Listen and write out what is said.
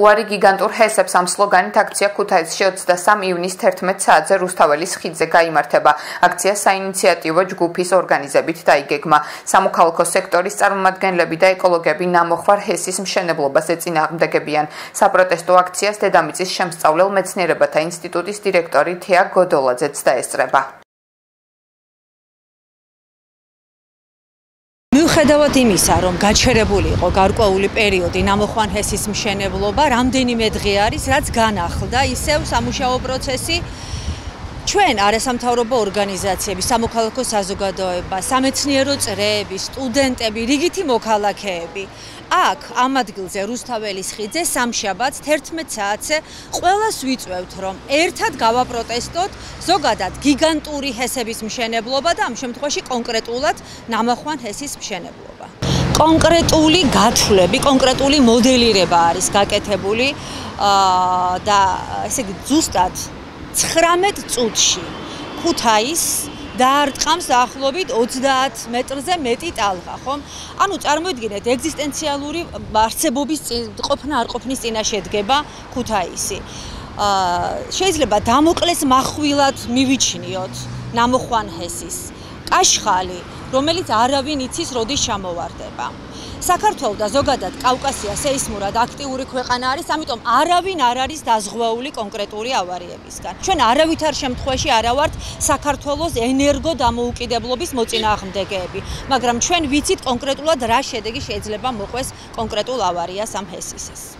უარი გიგანტურ ჰესებს ამ სლოგანით აქცია ქუთაისში 23 ივნის 11 საათზე რუსთაველის ხიდზე გამართება. აქცია საინიციატივო ჯგუფის ორგანიზებით დაიგეგმა. სამოქალაქო სექტორის წარმომადგენლები და ეკოლოგები ნამოხვარ ჰესის მშენებლობას ეწინააღმდეგებიან. საპროტესტო აქციას დედამიწის შემსწავლელ მეცნიერებათა ინსტიტუტის დირექტორი თეა გოდოლაძეც დაესწრება. მიუხედავად იმისა, რომ გაჩერებული იყო გარკვეული პერიოდი ნამოხვან ჰესის მშენებლობა, რამდენიმე დღე არის, რაც განახლდა ისევ სამუშაო პროცესი ჩვენ არასამთავრობო ორგანიზაციები, სამოქალაქო საზოგადოება, სამეცნიერო წრეები, სტუდენტები, რიგითი მოქალაქეები აქ ამ ადგილზე რუსთაველის ხიდზე სამშაბათს 11 საათზე ყოველას ვიწევთ რომ ერთად გავაპროტესტოთ ზოგადად გიგანტური ჰესების მშენებლობა და ამ შემთხვევაში კონკრეტულად ნამახვან ჰესის მშენებლობა. კონკრეტული გათვლები, კონკრეტული მოდელირება არის გაკეთებული და ესე იგი ზუსტად 19 წუთში ქუთაის დაარტყამს ახლობით 30 მეტრზე მეტი ტალღა, ხომ? ანუ წარმოიდგინეთ, ეგზისტენციალური არსებობის ყოფნა არ ყოფნის წინაშე დგება ქუთაისი. აა შეიძლება დამოკლეს מחვილად მივიჩნიოთ ნამოხვან ჰესის კაშხალი, რომელიც არავინ იცის როდის ჩამოვარდება. საქართველოს და ზოგადად კავკასია სეისმურად აქტიური ქვეყანა არის, ამიტომ არავინ არ არის დაზღვეული კონკრეტული ავარიებისგან. ჩვენ არავითარ შემთხვევაში არა ვართ საქართველოს ენერგო დამოუკიდებლობის მოწინააღმდეგეები, მაგრამ ჩვენ ვიცით კონკრეტულად რა შედეგი შეიძლება მოყვეს კონკრეტულ ავარიას ამ ჰესისის.